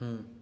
Hmm.